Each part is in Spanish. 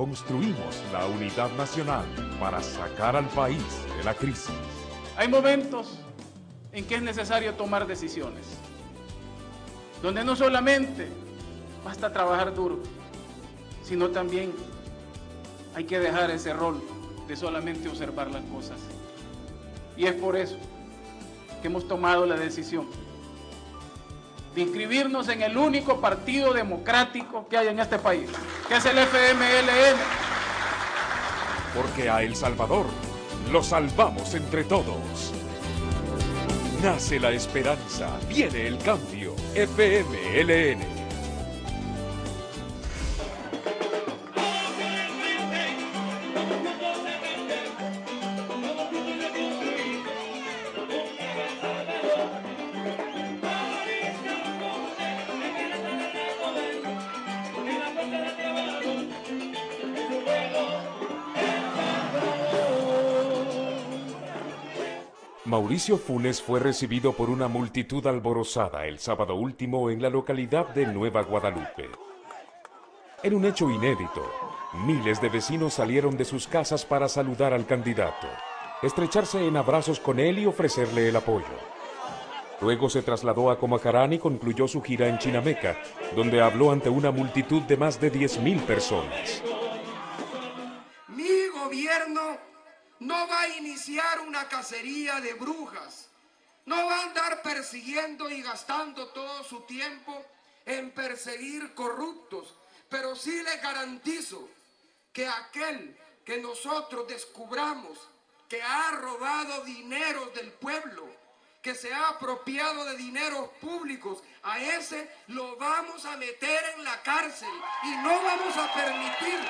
construimos la unidad nacional para sacar al país de la crisis. Hay momentos en que es necesario tomar decisiones, donde no solamente basta trabajar duro, sino también hay que dejar ese rol de solamente observar las cosas. Y es por eso que hemos tomado la decisión de inscribirnos en el único partido democrático que hay en este país, que es el FMLN. Porque a El Salvador lo salvamos entre todos. Nace la esperanza, viene el cambio. FMLN. Mauricio Funes fue recibido por una multitud alborozada el sábado último en la localidad de Nueva Guadalupe. En un hecho inédito, miles de vecinos salieron de sus casas para saludar al candidato, estrecharse en abrazos con él y ofrecerle el apoyo. Luego se trasladó a Comacarán y concluyó su gira en Chinameca, donde habló ante una multitud de más de 10.000 personas. Mi gobierno no va a iniciar una cacería de brujas, no va a andar persiguiendo y gastando todo su tiempo en perseguir corruptos, pero sí le garantizo que aquel que nosotros descubramos que ha robado dinero del pueblo, que se ha apropiado de dineros públicos, a ese lo vamos a meter en la cárcel y no vamos a permitir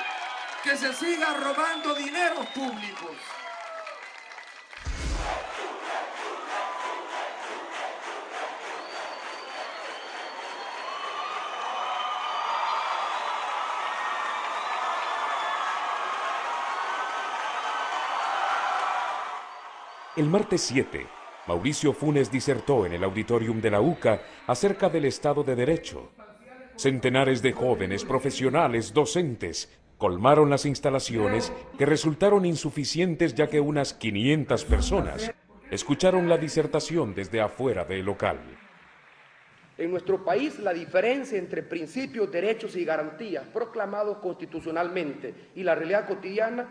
que se siga robando dineros públicos. El martes 7, Mauricio Funes disertó en el auditorium de la UCA acerca del Estado de Derecho. Centenares de jóvenes, profesionales, docentes, colmaron las instalaciones que resultaron insuficientes ya que unas 500 personas escucharon la disertación desde afuera del local. En nuestro país la diferencia entre principios, derechos y garantías proclamados constitucionalmente y la realidad cotidiana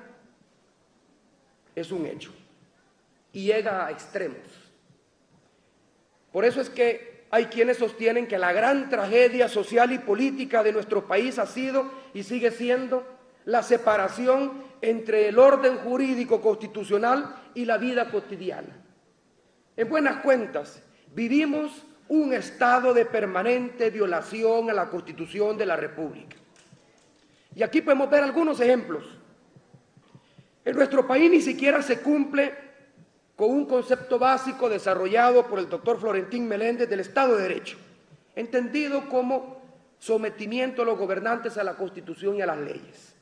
es un hecho y llega a extremos. Por eso es que hay quienes sostienen que la gran tragedia social y política de nuestro país ha sido y sigue siendo la separación entre el orden jurídico constitucional y la vida cotidiana. En buenas cuentas, vivimos un estado de permanente violación a la Constitución de la República. Y aquí podemos ver algunos ejemplos. En nuestro país ni siquiera se cumple con un concepto básico desarrollado por el doctor Florentín Meléndez del Estado de Derecho, entendido como sometimiento a los gobernantes a la Constitución y a las leyes.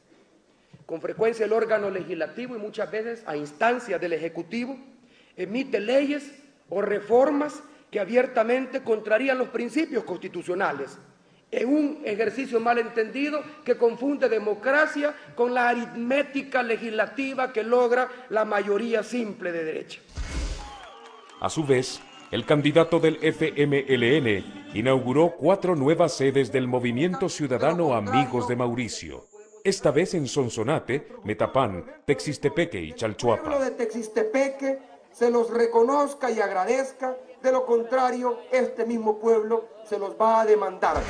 Con frecuencia el órgano legislativo y muchas veces a instancias del Ejecutivo emite leyes o reformas que abiertamente contrarían los principios constitucionales en un ejercicio mal entendido que confunde democracia con la aritmética legislativa que logra la mayoría simple de derecha. A su vez, el candidato del FMLN inauguró cuatro nuevas sedes del Movimiento Ciudadano Amigos de Mauricio, esta vez en Sonsonate, Metapán, Texistepeque y Chalchuapa. de Texistepeque se los reconozca y agradezca, de lo contrario, este mismo pueblo se los va a demandar.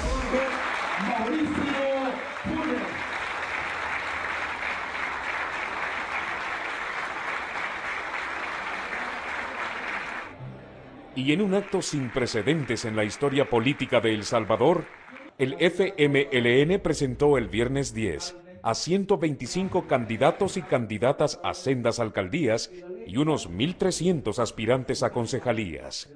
Y en un acto sin precedentes en la historia política de El Salvador, el FMLN presentó el viernes 10 a 125 candidatos y candidatas a sendas alcaldías y unos 1.300 aspirantes a concejalías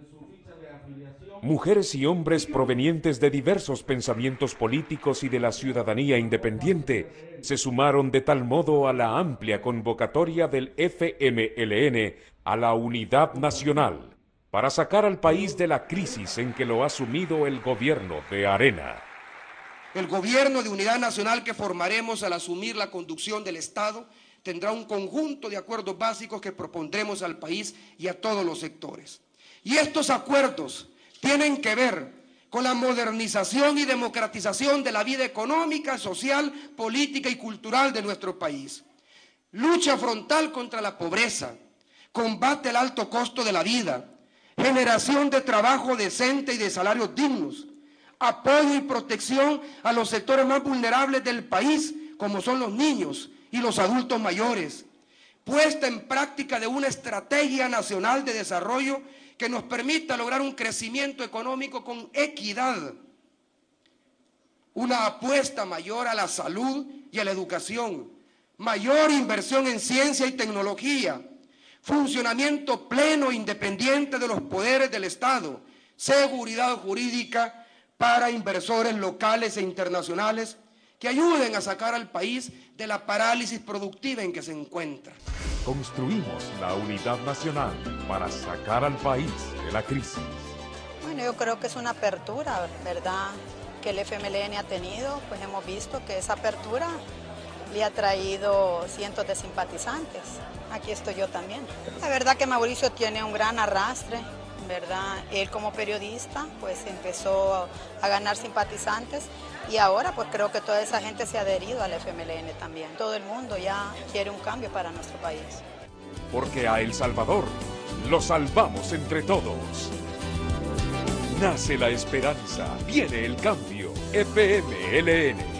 mujeres y hombres provenientes de diversos pensamientos políticos y de la ciudadanía independiente se sumaron de tal modo a la amplia convocatoria del FMLN a la unidad nacional para sacar al país de la crisis en que lo ha sumido el gobierno de Arena. El gobierno de unidad nacional que formaremos al asumir la conducción del Estado tendrá un conjunto de acuerdos básicos que propondremos al país y a todos los sectores. Y estos acuerdos tienen que ver con la modernización y democratización de la vida económica, social, política y cultural de nuestro país. Lucha frontal contra la pobreza, combate al alto costo de la vida, generación de trabajo decente y de salarios dignos, apoyo y protección a los sectores más vulnerables del país, como son los niños y los adultos mayores, puesta en práctica de una estrategia nacional de desarrollo que nos permita lograr un crecimiento económico con equidad, una apuesta mayor a la salud y a la educación, mayor inversión en ciencia y tecnología, funcionamiento pleno e independiente de los poderes del Estado, seguridad jurídica para inversores locales e internacionales que ayuden a sacar al país de la parálisis productiva en que se encuentra. Construimos la unidad nacional para sacar al país de la crisis. Bueno, yo creo que es una apertura, ¿verdad? Que el FMLN ha tenido, pues hemos visto que esa apertura le ha traído cientos de simpatizantes. Aquí estoy yo también. La verdad que Mauricio tiene un gran arrastre, ¿verdad? Él como periodista pues empezó a ganar simpatizantes y ahora pues creo que toda esa gente se ha adherido al FMLN también. Todo el mundo ya quiere un cambio para nuestro país. Porque a El Salvador lo salvamos entre todos. Nace la esperanza, viene el cambio. FMLN